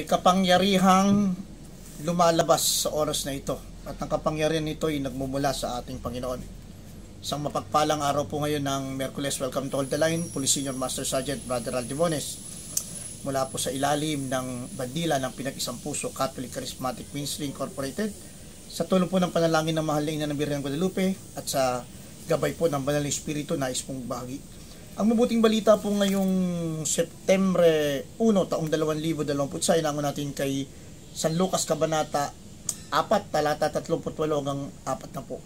may kapangyarihang lumalabas sa oras na ito. At ang kapangyarihan nito ay nagmumula sa ating Panginoon. Isang mapagpalang araw po ngayon ng Merkules. Welcome to Hold the Line. Police Senior Master Sergeant Brother Aldimones. Mula po sa ilalim ng bandila ng Pinag-Isang Puso Catholic Charismatic Ministry Incorporated. Sa tulong po ng panalangin ng mahal na ina ng Birhen Guadalupe at sa gabay po ng Banal na Espiritu nais pong bahagi. Ang mabuting balita po ngayong September 1, taong 2021, inangon natin kay San Lucas Kabanata 4, talata 38 hanggang 4 na po.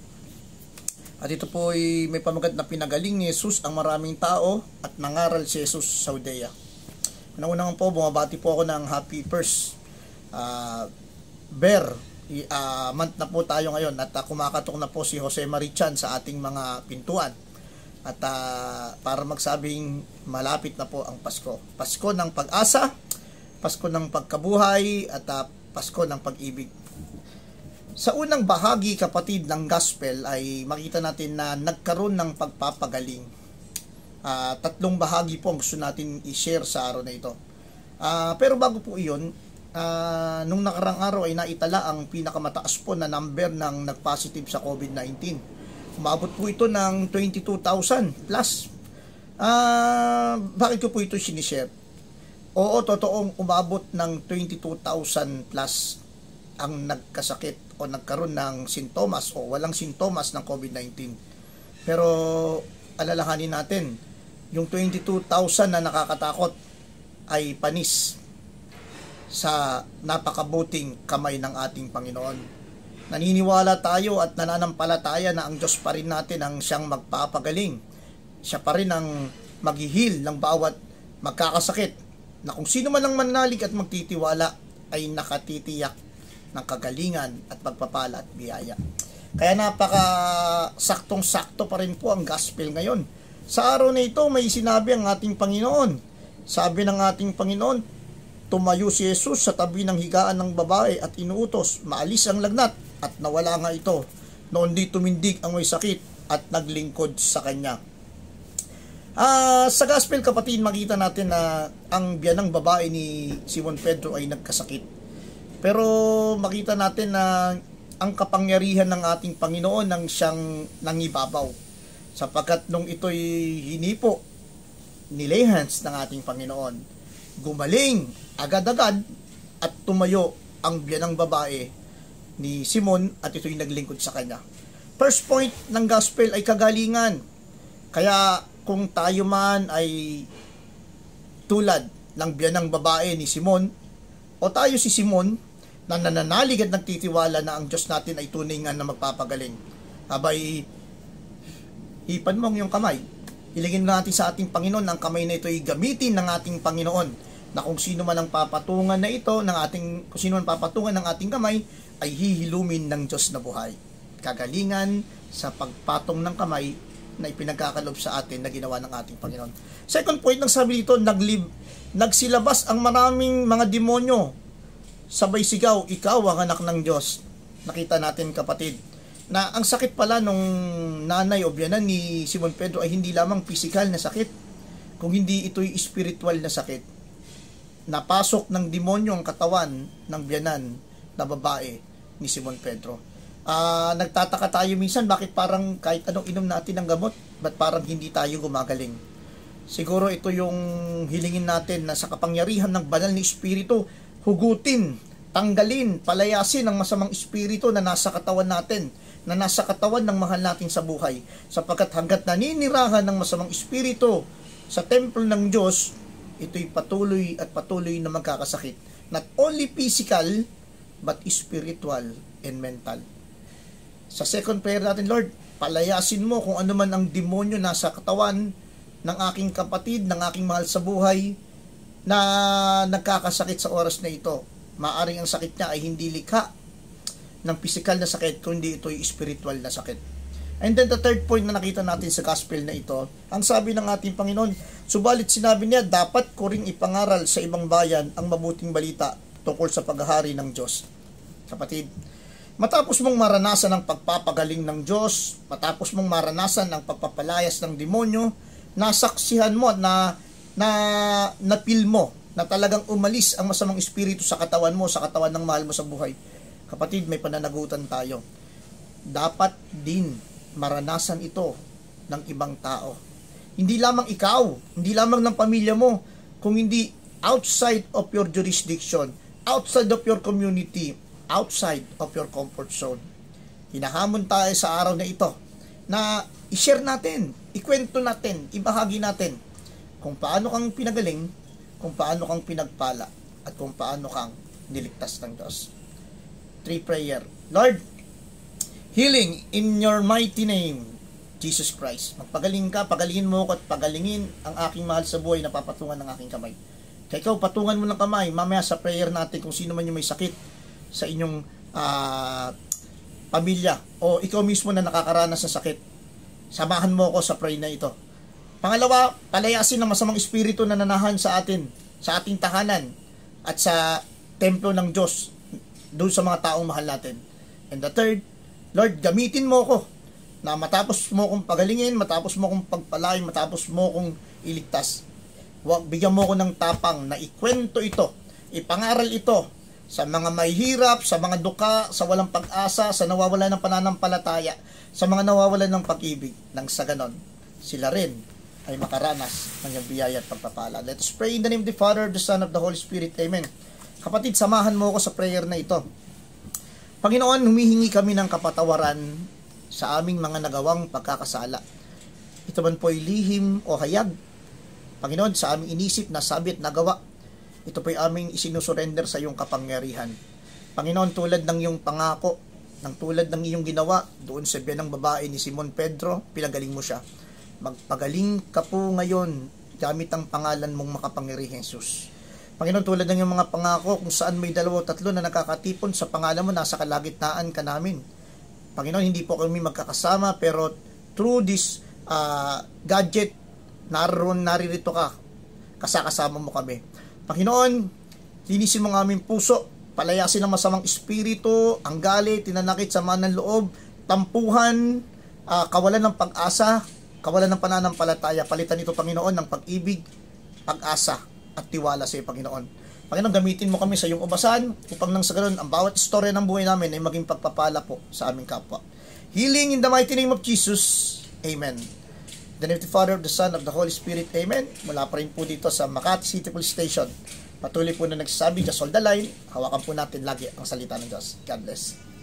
At ito po ay may pamagat na pinagaling ni Jesus ang maraming tao at nangaral si Jesus sa Judea. Unang-unang po, bumabati po ako ng happy first uh, Bear uh, month na po tayo ngayon at uh, kumakatok na po si Jose Marichan sa ating mga pintuan. At uh, para magsabing malapit na po ang Pasko. Pasko ng pag-asa, Pasko ng pagkabuhay, at uh, Pasko ng pag-ibig. Sa unang bahagi kapatid ng gospel ay makita natin na nagkaroon ng pagpapagaling. Uh, tatlong bahagi po ang gusto natin i-share sa araw na ito. Uh, pero bago po iyon, uh, nung nakarang araw ay naitala ang pinakamataas po na number ng nag-positive sa COVID-19. Umabot po ito ng 22,000 plus. Uh, bakit ko po ito sinishare? Oo, totoong umabot ng 22,000 plus ang nagkasakit o nagkaroon ng sintomas o walang sintomas ng COVID-19. Pero alalahanin natin, yung 22,000 na nakakatakot ay panis sa napakabuting kamay ng ating Panginoon. Naniniwala tayo at nananampalataya na ang Diyos pa rin natin ang siyang magpapagaling. Siya pa rin ang maghihil ng bawat magkakasakit na kung sino man ang manalig at magtitiwala ay nakatitiyak ng kagalingan at pagpapala at biyaya. Kaya napaka saktong-sakto pa rin po ang gospel ngayon. Sa araw na ito may sinabi ang ating Panginoon. Sabi ng ating Panginoon, Tumayo si Jesus sa tabi ng higaan ng babae at inuutos, maalis ang lagnat at nawala nga ito. Noon di tumindig ang may sakit at naglingkod sa kanya. Uh, sa gospel kapatid, makita natin na ang biyanang babae ni Simon Pedro ay nagkasakit. Pero makita natin na ang kapangyarihan ng ating Panginoon nang siyang nangibabaw. Sapagkat nung ito'y hinipo, nilehans ng ating Panginoon gumaling agad-agad at tumayo ang biyanang babae ni Simon at ito'y naglingkod sa kanya. First point ng gospel ay kagalingan. Kaya kung tayo man ay tulad ng biyanang babae ni Simon o tayo si Simon na nananalig at nagtitiwala na ang Diyos natin ay tunay nga na magpapagaling. Abay, hipan mo ang iyong kamay Hilingin natin sa ating Panginoon ang kamay na ito ay gamitin ng ating Panginoon na kung sino man ang papatungan na ito ng ating kung sino man papatungan ng ating kamay ay hihilumin ng Diyos na buhay. Kagalingan sa pagpatong ng kamay na ipinagkakalob sa atin na ginawa ng ating Panginoon. Second point ng sabi dito, naglib, nagsilabas ang maraming mga demonyo. Sabay sigaw, ikaw ang anak ng Diyos. Nakita natin kapatid, na ang sakit pala nung nanay o biyanan ni Simon Pedro ay hindi lamang physical na sakit, kung hindi ito'y spiritual na sakit. Napasok ng demonyo ang katawan ng biyanan na babae ni Simon Pedro. Uh, nagtataka tayo minsan bakit parang kahit anong inom natin ng gamot, ba't parang hindi tayo gumagaling. Siguro ito yung hilingin natin na sa kapangyarihan ng banal ni Espiritu, hugutin, tanggalin, palayasin ang masamang espiritu na nasa katawan natin na nasa katawan ng mahal natin sa buhay. Sapagkat hanggat naninirahan ng masamang espiritu sa temple ng Diyos, ito'y patuloy at patuloy na magkakasakit. Not only physical, but spiritual and mental. Sa second prayer natin, Lord, palayasin mo kung ano man ang demonyo nasa katawan ng aking kapatid, ng aking mahal sa buhay, na nagkakasakit sa oras na ito. Maaring ang sakit niya ay hindi likha ng physical na sakit, kundi ito ay spiritual na sakit. And then the third point na nakita natin sa gospel na ito, ang sabi ng ating Panginoon, subalit sinabi niya, dapat ko ring ipangaral sa ibang bayan ang mabuting balita tungkol sa paghahari ng Diyos. Kapatid, matapos mong maranasan ang pagpapagaling ng Diyos, matapos mong maranasan ang pagpapalayas ng demonyo, nasaksihan mo na, na napil mo na talagang umalis ang masamang espiritu sa katawan mo, sa katawan ng mahal mo sa buhay. Kapatid, may pananagutan tayo. Dapat din maranasan ito ng ibang tao. Hindi lamang ikaw, hindi lamang ng pamilya mo, kung hindi outside of your jurisdiction, outside of your community, outside of your comfort zone. Hinahamon tayo sa araw na ito na i-share natin, ikwento natin, ibahagi natin kung paano kang pinagaling, kung paano kang pinagpala, at kung paano kang niligtas ng Diyos. Three prayer. Lord, healing in your mighty name, Jesus Christ. Magpagaling ka, pagalingin mo ko at pagalingin ang aking mahal sa buhay na papatungan ng aking kamay. Kaya ikaw, patungan mo ng kamay, mamaya sa prayer natin kung sino man yung may sakit sa inyong uh, pamilya o ikaw mismo na nakakaranas sa sakit. Samahan mo ako sa pray na ito. Pangalawa, palayasin ng masamang espiritu na nanahan sa atin, sa ating tahanan at sa templo ng Diyos doon sa mga taong mahal natin. And the third, Lord, gamitin mo ko na matapos mo kong pagalingin, matapos mo kong pagpalain, matapos mo kong iligtas, bigyan mo ko ng tapang na ikwento ito, ipangaral ito sa mga mahihirap, sa mga duka, sa walang pag-asa, sa nawawalan ng pananampalataya, sa mga nawawalan ng pag-ibig. Nang sa ganon, sila rin ay makaranas ng iyong biyaya at pagpapala. Let us pray in the name of the Father, the Son, of the Holy Spirit. Amen. Kapatid, samahan mo ako sa prayer na ito. Panginoon, humihingi kami ng kapatawaran sa aming mga nagawang pagkakasala. Ito man po'y lihim o hayag Panginoon, sa aming inisip, nasabi at nagawa, ito po'y aming isinusurrender sa iyong kapangyarihan. Panginoon, tulad ng iyong pangako, ng tulad ng iyong ginawa doon sa biyanang babae ni Simon Pedro, pinagaling mo siya. Magpagaling ka po ngayon gamit ang pangalan mong makapangyarihan Jesus. Panginoon, tulad ng iyong mga pangako, kung saan may dalawa o tatlo na nakakatipon sa pangalan mo, nasa kalagitnaan ka namin. Panginoon, hindi po kami magkakasama, pero through this uh, gadget, naroon, naririto ka, kasakasama mo kami. Panginoon, linisin mo ng aming puso, palayasin ang masamang espiritu, ang galit, tinanakit, sama ng loob, tampuhan, uh, kawalan ng pag-asa, kawalan ng pananampalataya, palitan ito Panginoon ng pag-ibig, pag-asa at tiwala sa iyo Panginoon. Panginoon, gamitin mo kami sa iyong ubasan upang nang sa ganun, ang bawat istorya ng buhay namin ay maging pagpapala po sa aming kapwa. Healing in the mighty name of Jesus. Amen the name of the Father, of the Son, of the Holy Spirit. Amen. Mula pa rin po dito sa Makati City Police Station. Patuloy po na nagsasabi, just hold the line. Hawakan po natin lagi ang salita ng Diyos. God bless.